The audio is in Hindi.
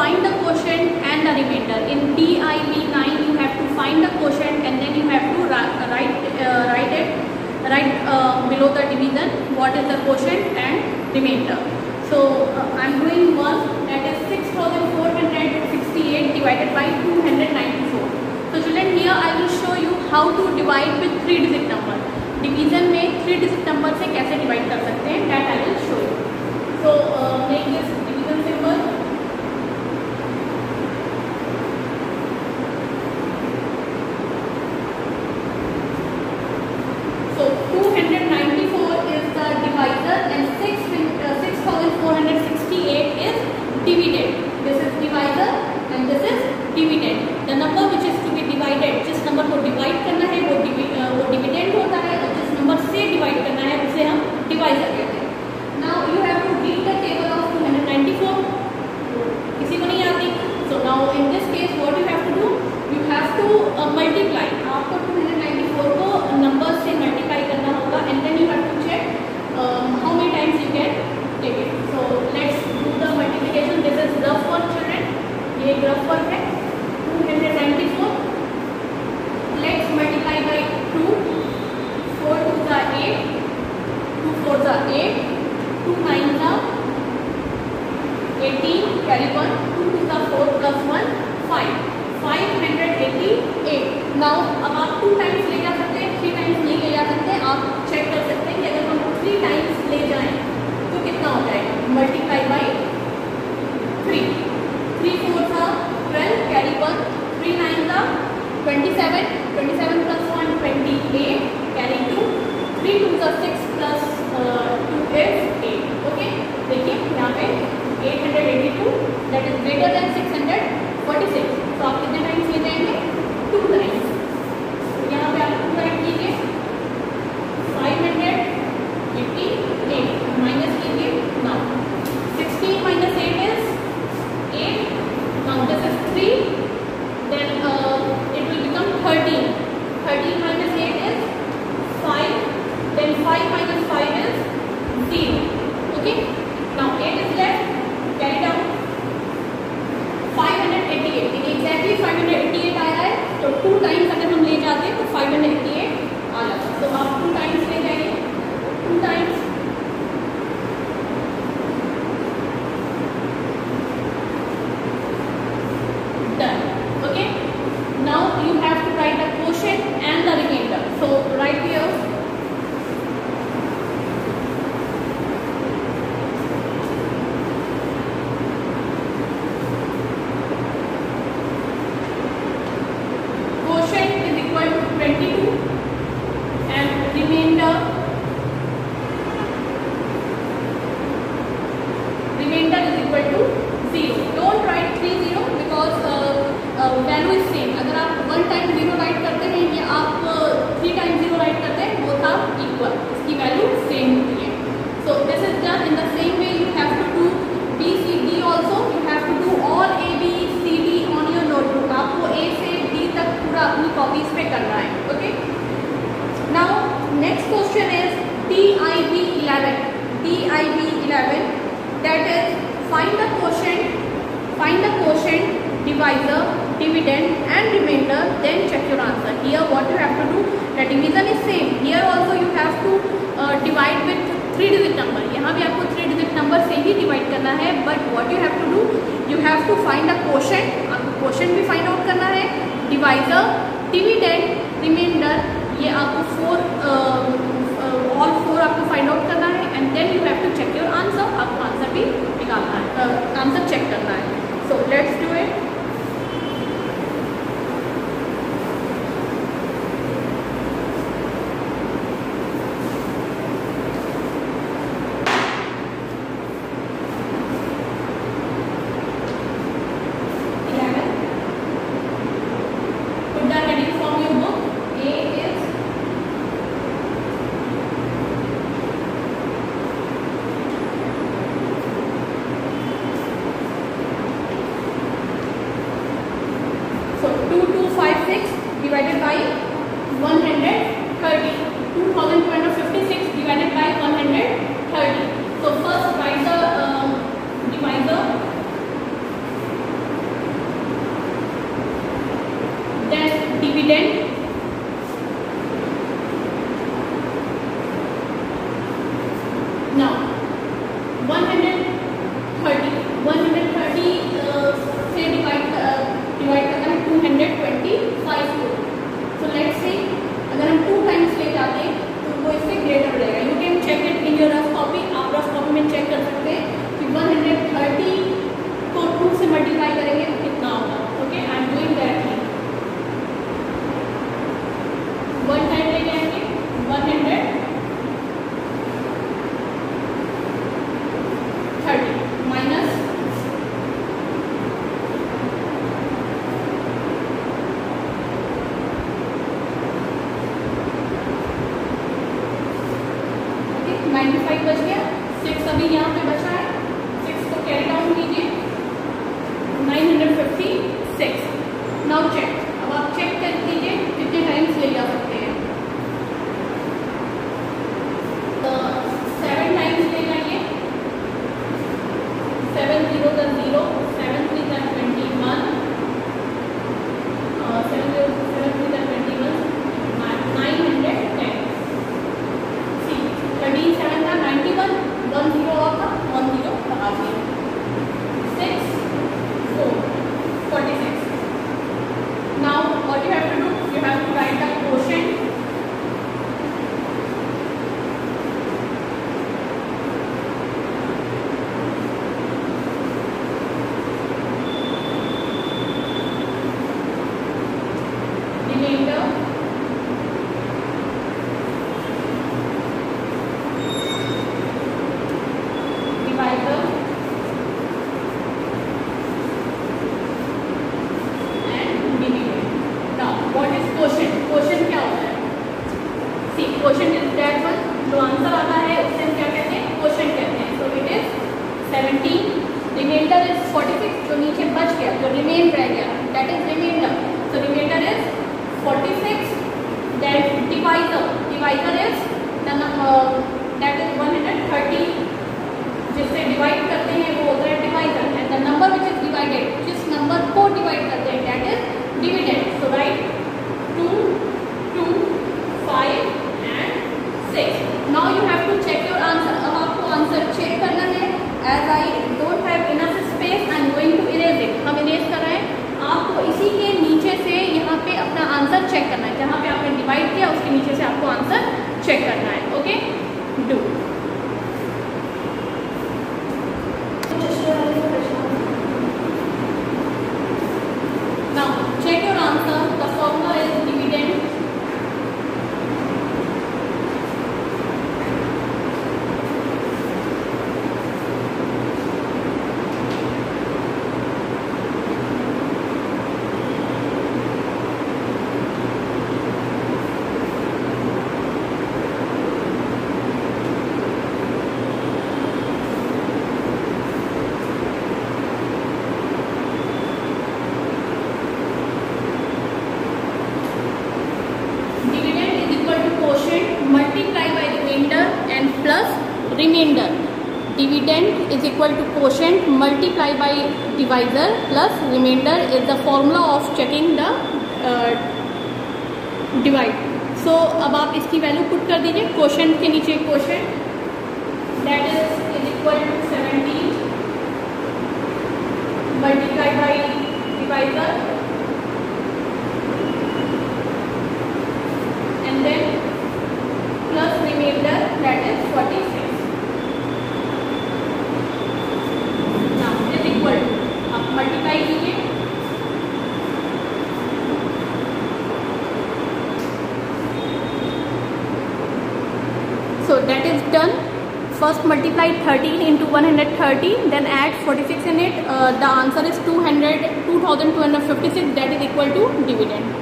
find the quotient and the remainder. In div nine. you have to find the quotient and then you have to write uh, write it right uh, below the division. What is the quotient and remainder? So uh, I'm doing one that is 6468 divided by 294. So children, here I will show you how to divide with three digit number. Division में three digit number dividend eight two nine ना eighteen caliper dividend and remainder then check your answer. Here what you have to do the division is same. Here also you have to uh, divide with three digit number यहाँ भी आपको थ्री डिजिट नंबर से ही डिवाइड करना है but what you have to do you have to find the question आपको क्वेश्चन भी फाइंड आउट करना है. डिवाइडर डिविडेंड रिमाइंडर ये आपको फोर ऑल फोर आपको फाइंड आउट करना है and then you have to check your answer आपको आंसर भी निकालना है uh, आंसर चेक करना है. So let's do it dividend now 130 130 uh, से डिवाइड डिवाइड करना है 225 को सो लेट्स से अगर हम टू टाइम्स ले जाते हैं तो वो इससे ग्रेटर हो जाएगा you can check it in your rough copy आप रफ कॉपी में चेक कर सकते हैं कि 130 को 2 से मल्टीप्लाई करेंगे तो कितना होगा okay I am doing that thing one time ले जाएँगे 100 थर्टी माइनस फाइव बच गया। सिक्स अभी यहाँ पे बचा है। सिक्स को कैरी डाउन कीजिए। Nine hundred fifty six now check अब आप चेक कर लीजिए कितने टाइम्स ले जा सकते हैं। सेवन टाइम्स ले जाइए। सेवन ज़ीरो दस zero, 应该应该。जो आंसर आता है उसे हम क्या कहते हैं? क्वेश्चन कहते हैं। So it is 17 remainder is 46 जो नीचे बच गया जो remain रह गया that is remainder. So remainder is 46 then divisor. Divisor is the uh, that is 130 जिससे डिवाइड करते हैं वो होता है divisor and the number which is divided जिस नंबर को डिवाइड करते हैं that is dividend so write two two five and six now you have to check your answer अब आपको आंसर चेक करना है as I don't have enough space I am going to erase it हम इरेज कर रहे हैं आपको इसी के नीचे से यहाँ पे अपना आंसर चेक करना है जहाँ पे आपने डिवाइड किया उसके नीचे से आपको आंसर चेक करना है okay do Now, check your answer. The formula is dividend. Dividend is equal to quotient multiplied by remainder and plus remainder dividend is equal to quotient multiply by divisor plus remainder is the formula of checking the divide so अब आप इसकी वैल्यू पुट कर दीजिए क्वेश्चन के नीचे question that is is equal to seventy multiply by divisor that is done. First multiply 13 into 130 then add 46 in it. Uh, the answer is 200 2256 that is equal to dividend